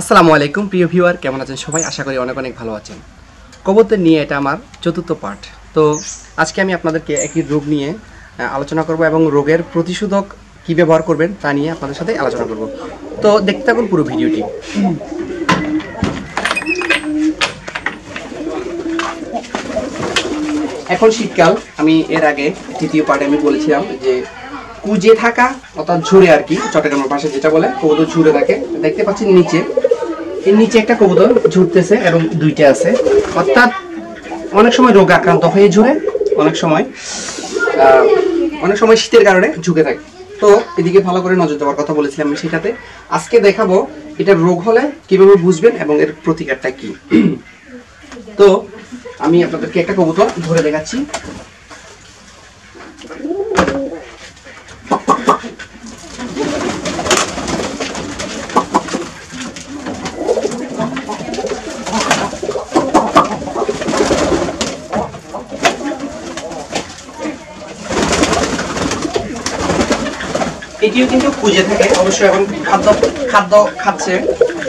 আসসালামু আলাইকুম, প্রিয় ভিউয়ার। কেমন আছেন সবাই? আশা করি অনেক অনেক ভালো আছেন। কবুতর নিয়ে এটা আমার চতুর্থ পার্ট তো আজকে আমি আপনাদেরকে একটি রোগ নিয়ে আলোচনা করব এবং রোগের প্রতিষেধক কী ব্যবহার করবেন তা নিয়ে আপনাদের সাথে আলোচনা করব। তো দেখতে থাকুন পুরো ভিডিওটি। এখন শীতকাল, আমি এর আগে তৃতীয় পার্টে আমি বলেছিলাম যে কুজে থাকা অর্থাৎ ঝুড়ে আর কি, চট্টগ্রামের পাশে যেটা বলে, কবুতর ঝুড়ে থাকে। দেখতে পাচ্ছেন নিচে এর নিচে একটা কবুতর ঝুড়তেছে এবং দুইটা আছে। অর্থাৎ অনেক সময় রোগ আক্রান্ত হয়ে ঝুড়ে অনেক সময় অনেক সময় শীতের কারণে ঝুঁকে থাকে। তো এদিকে ভালো করে নজর দেওয়ার কথা বলেছিলাম আমি সেটাতে। আজকে দেখাবো এটা রোগ হলে কীভাবে বুঝবেন এবং এর প্রতিকারটা কি। তো আমি আপনাদেরকে একটা কবুতর ধরে দেখাচ্ছি। এটিও কিন্তু খুঁজে থাকে। অবশ্যই এখন খাদ্য খাদ্য খাচ্ছে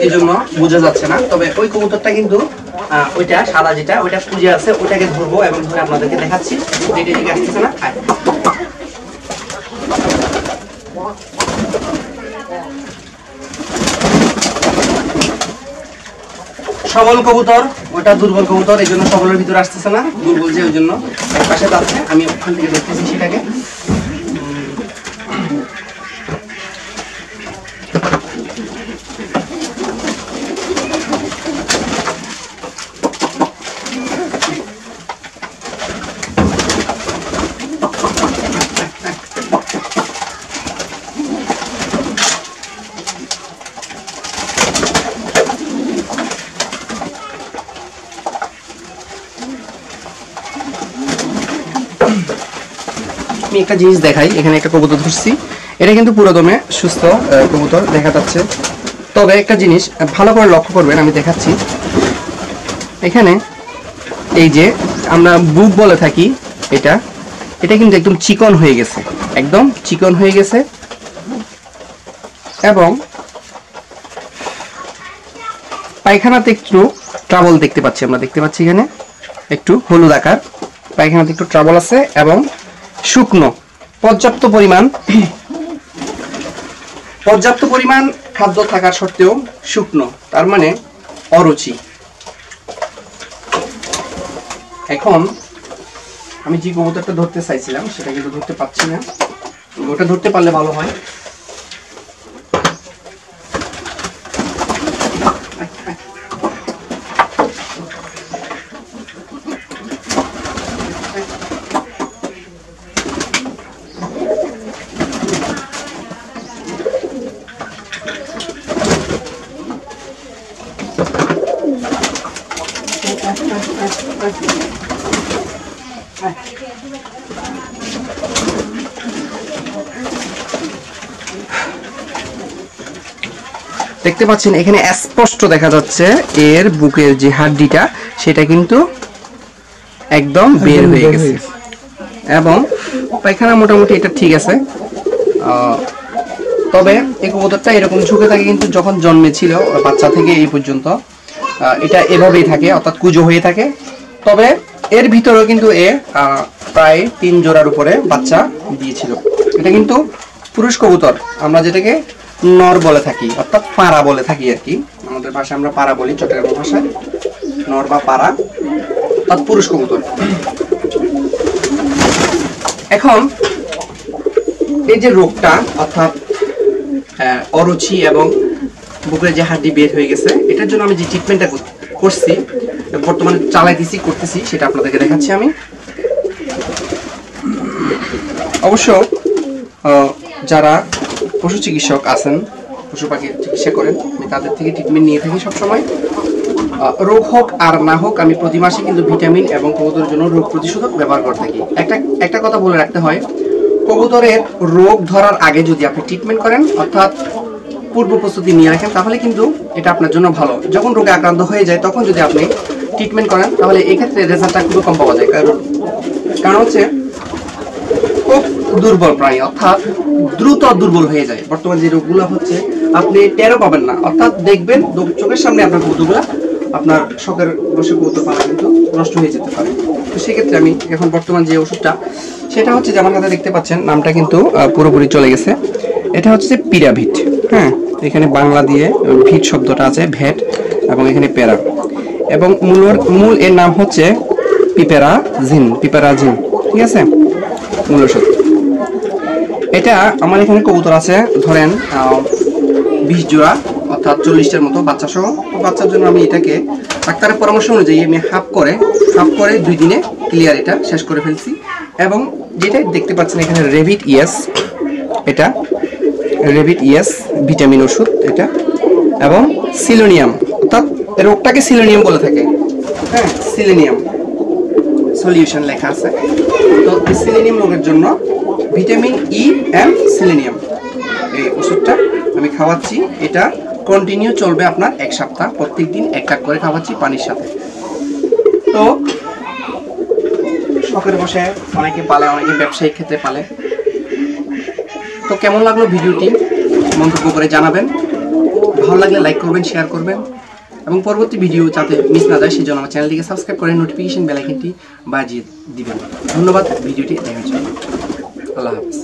এই জন্য বোঝা যাচ্ছে না। তবে ওই কবুতরটা কিন্তু ওইটা সাদা যেটা, ওইটা খুঁজে আছে, ওইটাকে ধরবো এবং ধরে আপনাদেরকে দেখাচ্ছি। আসতেছে না। সবল কবুতর, ওটা দুর্বল কবুতর এই জন্য সবলের ভিতরে আসতেছে না। দুর্বল যে ওই জন্য। এক পাশে যাচ্ছে, আমি ওখান থেকে দেখতেছি সেটাকে। আমি একটা জিনিস দেখাই, এখানে একটা কবুতর ধরছি। এটা কিন্তু পুরো দমে সুস্থ কবুতর, দেখা যাচ্ছে। তবে একটা জিনিস ভালো করে লক্ষ্য করবেন, আমি দেখাচ্ছি। এখানে এই যে আমরা বুক বলে থাকি এটা এটা কিন্তু একদম চিকন হয়ে গেছে। একদম চিকন হয়ে গেছে। এবং পায়খানাতে একটু ট্রাবল দেখতে পাচ্ছি আমরা, দেখতে পাচ্ছি এখানে। একটু হলুদ আকার, পায়খানাতে একটু ট্রাবল আছে এবং শুকনো। পর্যাপ্ত পরিমাণ পর্যাপ্ত পরিমাণ খাদ্য থাকার সত্ত্বেও শুকনো, তার মানে অরুচি। এখন আমি যে কবুতরটা ধরতে চাইছিলাম, সেটা কিন্তু ধরতে পারছি না। ওটা ধরতে পারলে ভালো হয়। দেখতে পাচ্ছেন এখানে স্পষ্ট দেখা যাচ্ছে এর বুকের যে হাড্ডিটা সেটা কিন্তু একদম বের হয়ে গেছে। এবং পায়খানা মোটামুটি এটা ঠিক আছে। আহ, তবে এই কবুতরটা এরকম ঝুঁকে থাকে কিন্তু যখন জন্মেছিল বাচ্চা থেকে এই পর্যন্ত এটা এভাবেই থাকে, অর্থাৎ কুজো হয়ে থাকে। তবে এর ভিতরেও কিন্তু এ প্রায় তিন জোড়ার উপরে বাচ্চা দিয়েছিল। এটা কিন্তু পুরুষ কবুতর। আমরা যেটাকে নর বলে থাকি, অর্থাৎ পাড়া বলে থাকি আর কি। আমাদের ভাষায় আমরা পাড়া বলি, চট্টগ্রাম ভাষায়। নর বা পাড়া, অর্থাৎ পুরুষ কবুতর। এখন, এই যে রোগটা, অর্থাৎ অরুচি এবং বুকের যে হাড্ডি বের হয়ে গেছে, এটার জন্য আমি যে ট্রিটমেন্টটা করছি, বর্তমানে চালাইতেছি করতেছি, সেটা আপনাদেরকে দেখাচ্ছি আমি। অবশ্য যারা পশু চিকিৎসক আছেন, পশু পাখির চিকিৎসা করেন, আমি তাদের থেকে ট্রিটমেন্ট নিয়ে থাকি সবসময়। রোগ হোক আর না হোক, আমি প্রতি মাসে কিন্তু ভিটামিন এবং কবুতরের জন্য রোগ প্রতিষেধক ব্যবহার করে থাকি। একটা একটা কথা বলে রাখতে হয়, কবুতরের রোগ ধরার আগে যদি আপনি ট্রিটমেন্ট করেন, অর্থাৎ পূর্ব প্রস্তুতি নিয়ে রাখেন তাহলে কিন্তু এটা আপনার জন্য ভালো। যখন রোগে আক্রান্ত হয়ে যায়, তখন যদি আপনি ট্রিটমেন্ট করেন, তাহলে এক্ষেত্রে রেজাল্টটা খুবই কম পাওয়া যায়। কারণ কারণ হচ্ছে, খুব দুর্বল প্রাণী, অর্থাৎ দ্রুত দুর্বল হয়ে যায়। বর্তমানে যে রোগগুলো হচ্ছে, আপনি টেরো পাবেন না। অর্থাৎ দেখবেন চোখের সামনে আপনার কবুতরগুলা আপনার শখের বসে কবুতর পালা কিন্তু নষ্ট হয়ে যেতে পারে। তো সেক্ষেত্রে আমি এখন বর্তমান যে ওষুধটা, সেটা হচ্ছে যে আমার হাতে দেখতে পাচ্ছেন, নামটা কিন্তু পুরোপুরি চলে গেছে। এটা হচ্ছে পিরাভিট। হ্যাঁ এখানে বাংলা দিয়ে ভিট শব্দটা আছে, ভেট, এবং এখানে প্যারা এবং মূল মূল এর নাম হচ্ছে পিপেরা জিন পিপেরা জিন, ঠিক আছে? মূল ওষুধ এটা আমার এখানে কবুতর আছে, ধরেন বিশ জোড়া, অর্থাৎ চল্লিশটার মতো বাচ্চা সহ বাচ্চার জন্য আমি এটাকে ডাক্তারের পরামর্শ অনুযায়ী আমি হাফ করে হাফ করে দুই দিনে ক্লিয়ার এটা শেষ করে ফেলছি। এবং যেটা দেখতে পাচ্ছেন এখানে রেভিট ইয়েস এটা। রেভিট ইয়েস ভিটামিন ওষুধ এটা, এবং সিলোনিয়াম অর্থাৎ রোগটাকে সিলোনিয়াম বলে থাকে। হ্যাঁ সিলোনিয়াম সলিউশন লেখা আছে। তো সিলেনিয়াম রোগের জন্য ভিটামিন ই অ্যান্ড সিলেনিয়াম এই ওষুধটা আমি খাওয়াচ্ছি। এটা কন্টিনিউ চলবে আপনার এক সপ্তাহ প্রত্যেক দিন এক কাপ করে খাওয়াচ্ছি পানির সাথে। তো শখের বসে অনেকে পালে, অনেকে ব্যবসায়িক ক্ষেত্রে পালে। তো কেমন লাগল ভিডিওটি? মন্তব্য করে জানাবেন। ভালো লাগলে লাইক করবেন শেয়ার করবেন। এবং পরবর্তী ভিডিও যাতে মিস না যায় সেই জন্য আমার চ্যানেলটিকে সাবস্ক্রাইব করে নোটিফিকেশন বেলাইকনটি বাজিয়ে দিবেন। ধন্যবাদ, ভিডিওটি দেখার জন্য। আল্লাহ হাফিজ।